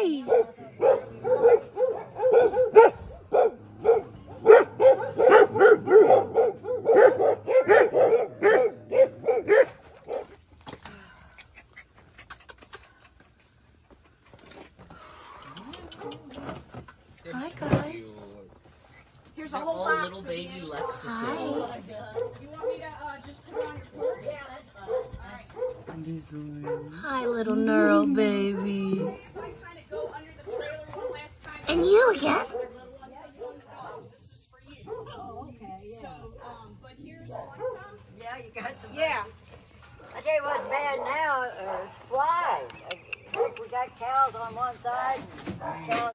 Why? Hi guys. Here's a whole box little of baby You want me to uh, just put on your? Yeah, that's fine. All right. Hi, little neural baby. And you again? Yeah, you got. Yeah. I tell you what's bad now is flies. We got cows on one side